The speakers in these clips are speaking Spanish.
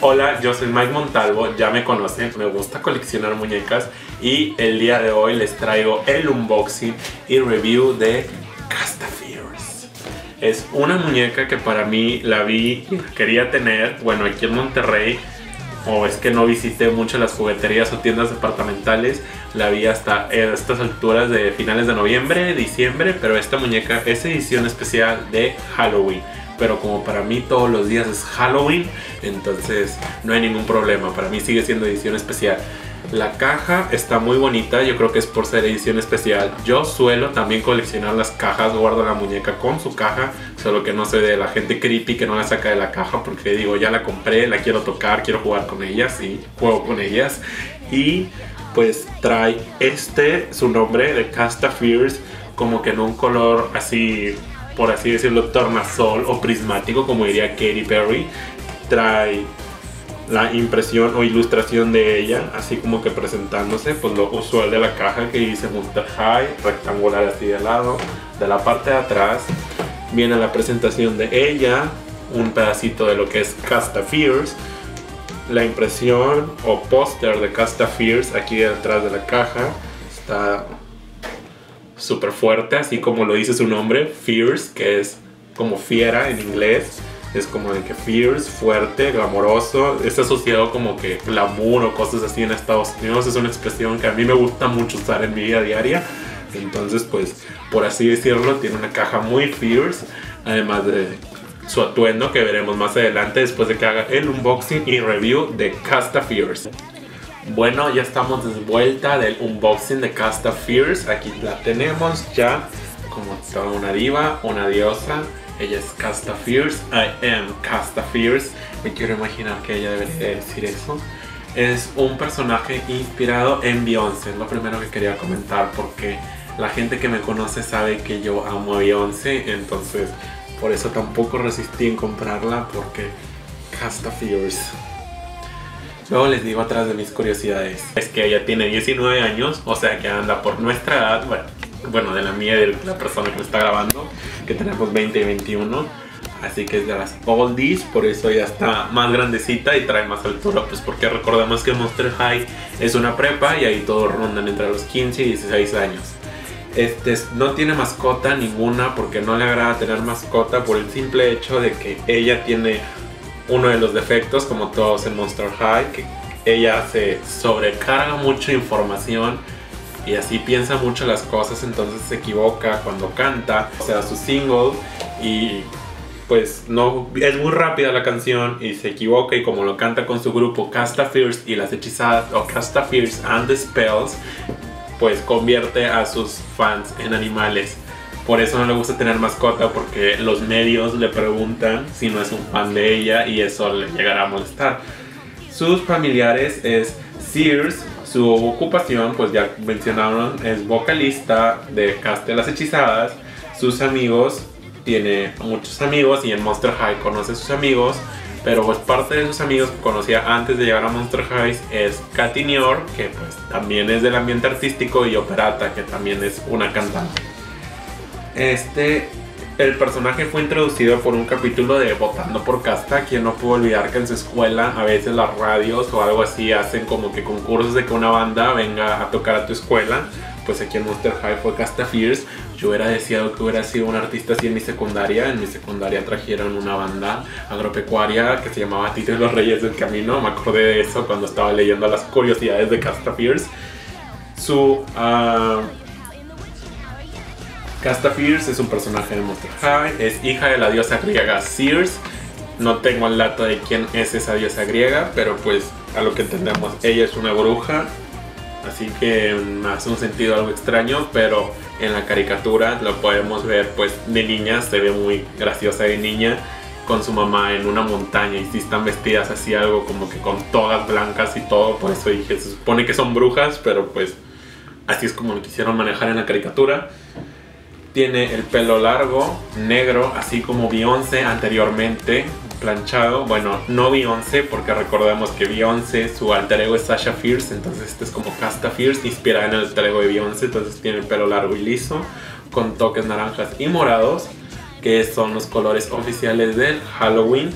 Hola, yo soy Mike Montalvo, ya me conocen, me gusta coleccionar muñecas y el día de hoy les traigo el unboxing y review de Castafiers. Es una muñeca que para mí la vi quería tener, bueno, aquí en Monterrey, o es que no visité mucho las jugueterías o tiendas departamentales, la vi hasta estas alturas de finales de noviembre, diciembre, pero esta muñeca es edición especial de Halloween pero como para mí todos los días es Halloween, entonces no hay ningún problema. Para mí sigue siendo edición especial. La caja está muy bonita, yo creo que es por ser edición especial. Yo suelo también coleccionar las cajas, guardo la muñeca con su caja, solo que no sé de la gente creepy que no la saca de la caja porque digo, ya la compré, la quiero tocar, quiero jugar con ellas y juego con ellas. Y pues trae este, su nombre de Casta Fears, como que en un color así por así decirlo, tornasol o prismático, como diría Katy Perry. Trae la impresión o ilustración de ella, así como que presentándose, pues lo usual de la caja que dice Monster High, rectangular así de lado. De la parte de atrás viene la presentación de ella, un pedacito de lo que es Casta Fears, la impresión o póster de Casta Fears aquí detrás de la caja. Está súper fuerte, así como lo dice su nombre, Fierce, que es como fiera en inglés. Es como de que fierce, fuerte, glamoroso. Es asociado como que glamour o cosas así en Estados Unidos. Es una expresión que a mí me gusta mucho usar en mi vida diaria. Entonces, pues, por así decirlo, tiene una caja muy fierce. Además de su atuendo que veremos más adelante después de que haga el unboxing y review de Casta Fierce. Bueno, ya estamos de vuelta del unboxing de Casta Fears. Aquí la tenemos ya como toda una diva, una diosa. Ella es Casta Fears. I am Casta Fears. Me quiero imaginar que ella debería decir eso. Es un personaje inspirado en Beyoncé. Es lo primero que quería comentar porque la gente que me conoce sabe que yo amo a Beyoncé. Entonces, por eso tampoco resistí en comprarla porque Casta Fears. Luego les digo atrás de mis curiosidades. Es que ella tiene 19 años, o sea que anda por nuestra edad, bueno, de la mía de la persona que me está grabando, que tenemos 20 y 21. Así que es de las oldies, por eso ya está más grandecita y trae más altura, pues porque recordamos que Monster High es una prepa y ahí todos rondan entre los 15 y 16 años. Este, no tiene mascota ninguna porque no le agrada tener mascota por el simple hecho de que ella tiene uno de los defectos, como todos en Monster High, ella se sobrecarga mucho información y así piensa mucho las cosas, entonces se equivoca cuando canta, o sea, su single y pues no es muy rápida la canción y se equivoca y como lo canta con su grupo Casta Fierce y las hechizadas o Casta Fierce and the Spells, pues convierte a sus fans en animales. Por eso no le gusta tener mascota, porque los medios le preguntan si no es un fan de ella y eso le llegará a molestar. Sus familiares es Sears, su ocupación, pues ya mencionaron, es vocalista de Castelas Hechizadas. Sus amigos, tiene muchos amigos y en Monster High conoce a sus amigos. Pero pues parte de sus amigos que conocía antes de llegar a Monster High es Katy Nior, que pues también es del ambiente artístico, y Operata, que también es una cantante. Este, el personaje fue introducido por un capítulo de Votando por Casta, quien no pudo olvidar que en su escuela a veces las radios o algo así hacen como que concursos de que una banda venga a tocar a tu escuela. Pues aquí en Monster High fue Casta Fierce. Yo hubiera deseado que hubiera sido un artista así en mi secundaria. En mi secundaria trajeron una banda agropecuaria que se llamaba Tito y los Reyes del Camino. Me acordé de eso cuando estaba leyendo las curiosidades de Casta Fierce. Su uh, Casta Fierce es un personaje de Monster High, es hija de la diosa griega Circe. No tengo el dato de quién es esa diosa griega, pero pues a lo que entendemos, ella es una bruja. Así que me hace un sentido algo extraño, pero en la caricatura lo podemos ver pues de niña, se ve muy graciosa de niña con su mamá en una montaña y si están vestidas así algo como que con togas blancas y todo, por eso dije, se supone que son brujas, pero pues así es como lo quisieron manejar en la caricatura. Tiene el pelo largo, negro, así como Beyoncé anteriormente, planchado. Bueno, no Beyoncé, porque recordemos que Beyoncé, su alter ego es Sasha Fierce, entonces este es como Casta Fierce, inspirada en el alter ego de Beyoncé, entonces tiene el pelo largo y liso, con toques naranjas y morados, que son los colores oficiales del Halloween.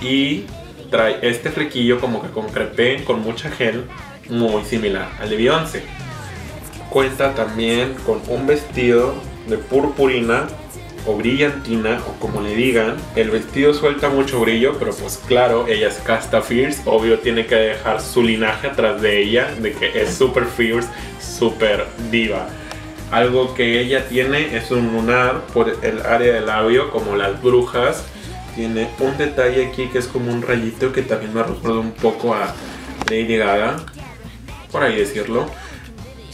y trae este flequillo como que con crepé con mucha gel muy similar al de Beyoncé. Cuenta también con un vestido de purpurina o brillantina o como le digan. El vestido suelta mucho brillo, pero pues claro, ella es Casta Fierce, obvio tiene que dejar su linaje atrás de ella, de que es super fierce, super diva. Algo que ella tiene es un lunar por el área del labio, como las brujas. Tiene un detalle aquí que es como un rayito que también me recuerda un poco a Lady Gaga, por ahí decirlo.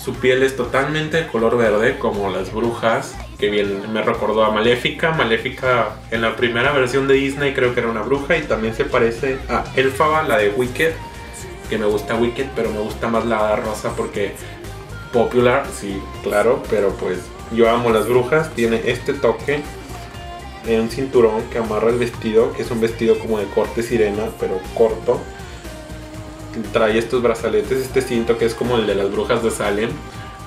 Su piel es totalmente de color verde, como las brujas, que bien me recordó a Maléfica. Maléfica en la primera versión de Disney creo que era una bruja y también se parece a Elfaba, la de Wicked, que me gusta Wicked, pero me gusta más la rosa porque popular, sí, claro, pero pues yo amo las brujas. Tiene este toque de un cinturón que amarra el vestido, que es un vestido como de corte sirena, pero corto. Trae estos brazaletes, este cinto que es como el de las brujas de Salem.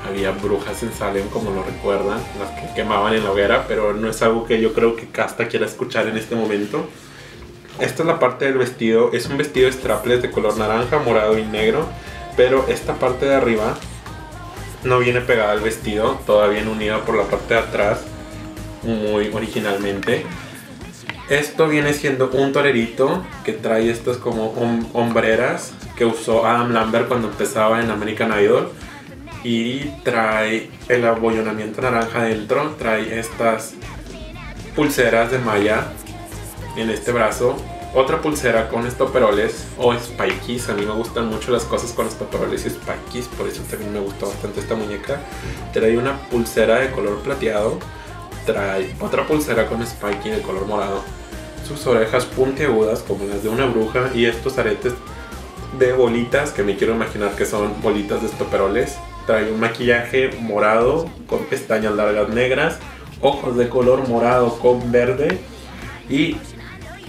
Había brujas en Salem, como lo recuerdan, las que quemaban en la hoguera, pero no es algo que yo creo que Casta quiera escuchar en este momento. Esta es la parte del vestido, es un vestido strapless de color naranja, morado y negro, pero esta parte de arriba no viene pegada al vestido, toda bien unida por la parte de atrás, muy originalmente. Esto viene siendo un torerito que trae estas como hombreras que usó Adam Lambert cuando empezaba en American Idol. Y trae el abollonamiento naranja dentro, trae estas pulseras de malla en este brazo otra pulsera con estoperoles o spikies. A mí me gustan mucho las cosas con estoperoles y spikies, por eso también me gustó bastante esta muñeca. Trae una pulsera de color plateado, trae otra pulsera con spiky de color morado, sus orejas puntiagudas como las de una bruja y estos aretes de bolitas que me quiero imaginar que son bolitas de estoperoles. Trae un maquillaje morado con pestañas largas negras, ojos de color morado con verde y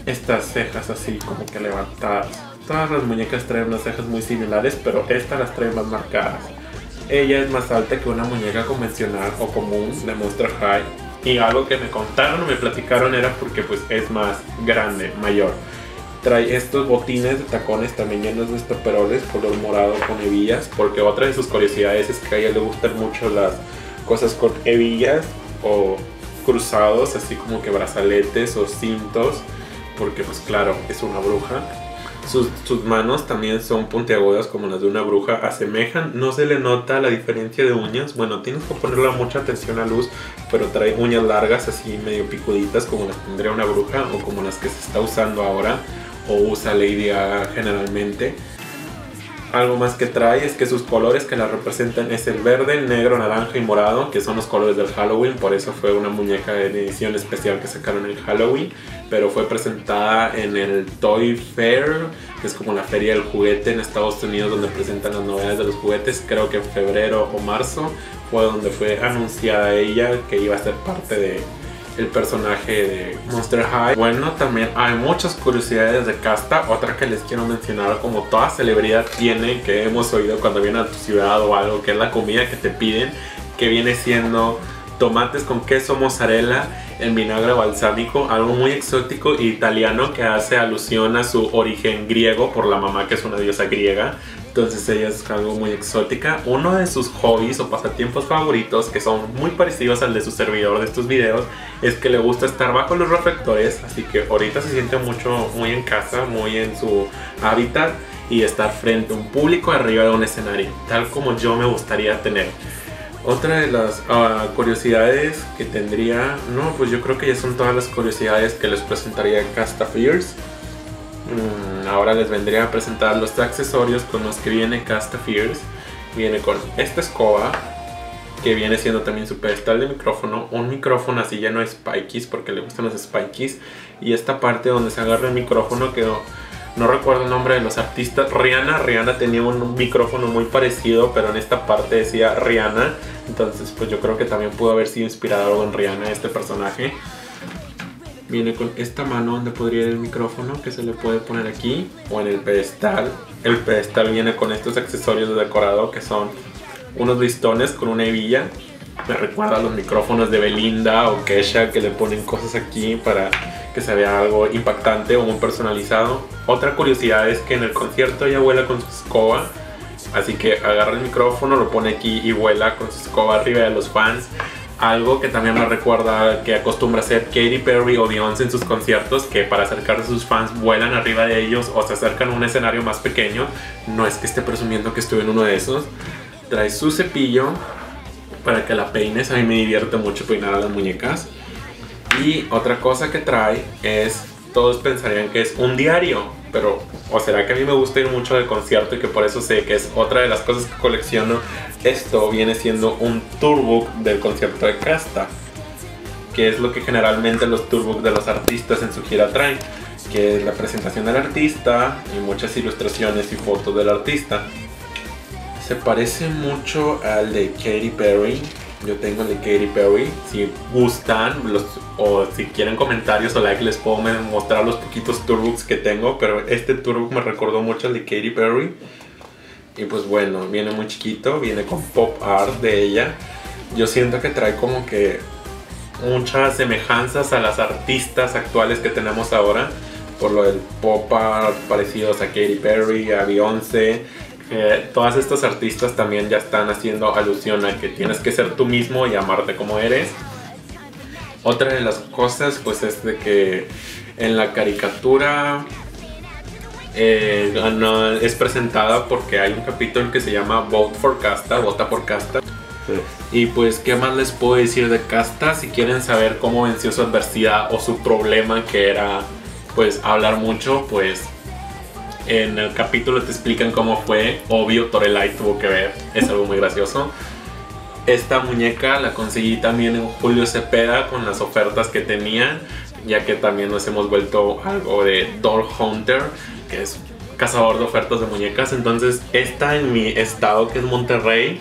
estas cejas así como que levantadas. Todas las muñecas traen unas cejas muy similares, pero esta las trae más marcadas. Ella es más alta que una muñeca convencional o común de Monster High. Y algo que me contaron o me platicaron era porque pues es más grande, mayor. Trae estos botines de tacones también llenos de estoperoles, color morado con hebillas, porque otra de sus curiosidades es que a ella le gustan mucho las cosas con hebillas o cruzados, así como que brazaletes o cintos porque pues claro, es una bruja. Sus, manos también son puntiagudas como las de una bruja, asemejan, no se le nota la diferencia de uñas, bueno, tienes que ponerle mucha atención a luz, pero trae uñas largas así medio picuditas como las tendría una bruja o como las que se está usando ahora o usa Lady Gaga generalmente. Algo más que trae es que sus colores que la representan es el verde, negro, naranja y morado, que son los colores del Halloween, por eso fue una muñeca de edición especial que sacaron en Halloween, pero fue presentada en el Toy Fair, que es como la feria del juguete en Estados Unidos donde presentan las novedades de los juguetes, creo que en febrero o marzo fue donde fue anunciada ella que iba a ser parte de el personaje de Monster High. Bueno, también hay muchas curiosidades de casta. Otra que les quiero mencionar, como toda celebridad tiene, que hemos oído cuando viene a tu ciudad o algo, que es la comida que te piden, que viene siendo tomates con queso mozzarella en vinagre balsámico, algo muy exótico e italiano que hace alusión a su origen griego por la mamá que es una diosa griega. Entonces ella es algo muy exótica. Uno de sus hobbies o pasatiempos favoritos, que son muy parecidos al de su servidor de estos videos, es que le gusta estar bajo los reflectores, así que ahorita se siente mucho, muy en casa, muy en su hábitat y estar frente a un público arriba de un escenario, tal como yo me gustaría tener. Otra de las ah, curiosidades que tendría, no, pues yo creo que ya son todas las curiosidades que les presentaría en Casta Fears. Mm, ahora les vendría a presentar los accesorios con los que viene Casta Fears. Viene con esta escoba, que viene siendo también su pedestal de micrófono. Un micrófono así ya no es spikies porque le gustan los spikies. Y esta parte donde se agarra el micrófono quedó no recuerdo el nombre de los artistas. Rihanna, Rihanna tenía un micrófono muy parecido, pero en esta parte decía Rihanna. Entonces, pues yo creo que también pudo haber sido inspirado en Rihanna este personaje. Viene con esta mano donde podría ir el micrófono que se le puede poner aquí o en el pedestal. El pedestal viene con estos accesorios de decorado que son unos listones con una hebilla. Me recuerda a los micrófonos de Belinda o Kesha que le ponen cosas aquí para que se vea algo impactante o muy personalizado. Otra curiosidad es que en el concierto ella vuela con su escoba, así que agarra el micrófono, lo pone aquí y vuela con su escoba arriba de los fans. Algo que también me recuerda que acostumbra hacer Katy Perry o Beyoncé en sus conciertos, que para acercarse a sus fans vuelan arriba de ellos o se acercan a un escenario más pequeño. No es que esté presumiendo que estuve en uno de esos. Trae su cepillo para que la peines. A mí me divierte mucho peinar a las muñecas. Y otra cosa que trae es, todos pensarían que es un diario, pero o será que a mí me gusta ir mucho del concierto y que por eso sé que es otra de las cosas que colecciono. Esto viene siendo un tourbook del concierto de Casta, que es lo que generalmente los tourbooks de los artistas en su gira traen, que es la presentación del artista y muchas ilustraciones y fotos del artista. Se parece mucho al de Katy Perry, yo tengo el de Katy Perry. Si gustan los, o si quieren comentarios o like, les puedo mostrar los poquitos tourbooks que tengo. Pero este tourbook me recordó mucho al de Katy Perry. Y pues bueno, viene muy chiquito, viene con pop art de ella. Yo siento que trae como que muchas semejanzas a las artistas actuales que tenemos ahora. Por lo del pop art parecidos a Katy Perry, a Beyoncé todas estas artistas también ya están haciendo alusión a que tienes que ser tú mismo y amarte como eres. Otra de las cosas pues es de que en la caricatura eh, es presentada porque hay un capítulo que se llama Vote for Casta, vota por Casta. Y pues, ¿qué más les puedo decir de Casta? Si quieren saber cómo venció su adversidad o su problema que era pues hablar mucho, pues en el capítulo te explican cómo fue. Obvio, Torelai tuvo que ver. Es algo muy gracioso. Esta muñeca la conseguí también en Julio Cepeda con las ofertas que tenían, ya que también nos hemos vuelto algo de Doll Hunter, que es cazador de ofertas de muñecas. Entonces, esta en mi estado, que es Monterrey,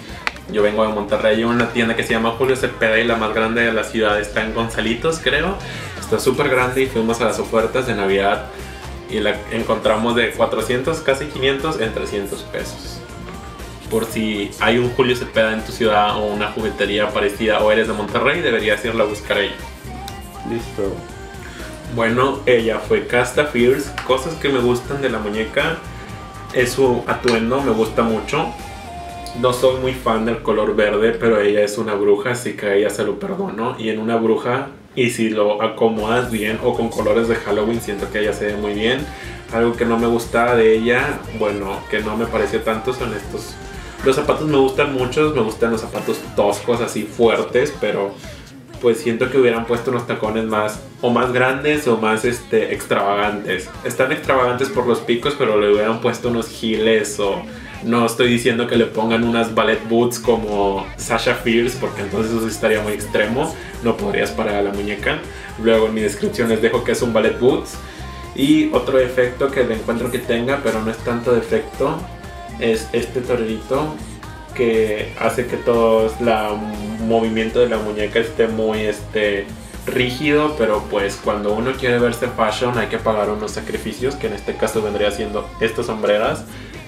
yo vengo de Monterrey, hay una tienda que se llama Julio Cepeda y la más grande de la ciudad está en Gonzalitos, creo. Está súper grande y fuimos a las ofertas de Navidad y la encontramos de 400, casi 500 en 300 pesos. Por si hay un Julio Cepeda en tu ciudad o una juguetería parecida o eres de Monterrey, deberías irla a buscar ahí. Listo. Bueno, ella fue Casta Fierce. Cosas que me gustan de la muñeca es su atuendo, me gusta mucho. No soy muy fan del color verde, pero ella es una bruja, así que a ella se lo perdono. Y en una bruja y si lo acomodas bien o con colores de Halloween siento que ella se ve muy bien. Algo que no me gustaba de ella, bueno, que no me pareció tanto son estos. Los zapatos me gustan mucho, me gustan los zapatos toscos, así fuertes, pero pues siento que hubieran puesto unos tacones más o más grandes o más este, extravagantes. Están extravagantes por los picos, pero le hubieran puesto unos giles o no estoy diciendo que le pongan unas ballet boots como Sasha Fierce, porque entonces eso estaría muy extremo. No podrías parar a la muñeca. Luego en mi descripción les dejo que es un ballet boots. Y otro efecto que le encuentro que tenga, pero no es tanto defecto, es este torerito que hace que todo el movimiento de la muñeca esté muy este, rígido, pero pues cuando uno quiere verse fashion hay que pagar unos sacrificios, que en este caso vendría siendo estas sombreras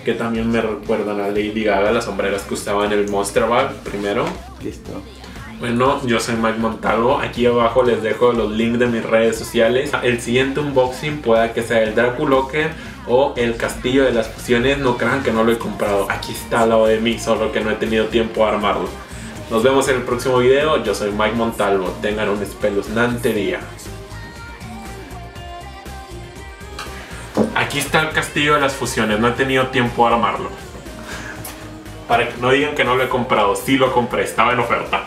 que también me recuerdan a Lady Gaga, las sombreras que usaba en el Monster Bag primero. Listo. Bueno, yo soy Mike Montalvo. Aquí abajo les dejo los links de mis redes sociales. El siguiente unboxing pueda que sea el Draculoque o el Castillo de las Fusiones. No crean que no lo he comprado. Aquí está al lado de mí, solo que no he tenido tiempo a armarlo. Nos vemos en el próximo video. Yo soy Mike Montalvo. Tengan un espeluznante día. Aquí está el castillo de las fusiones, no he tenido tiempo a armarlo. Para que no digan que no lo he comprado, sí lo compré, estaba en oferta.